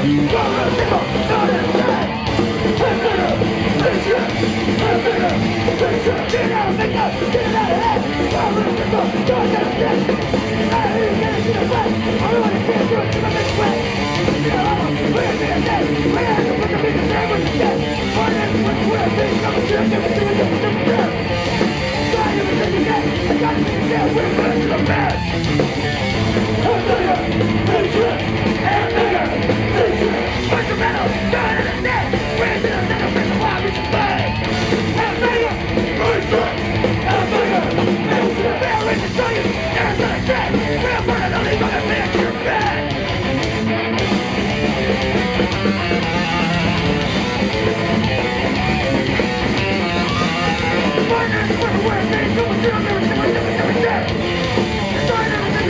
I got to the best.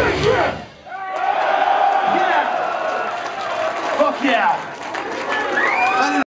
Big rip! Yeah! Fuck yeah!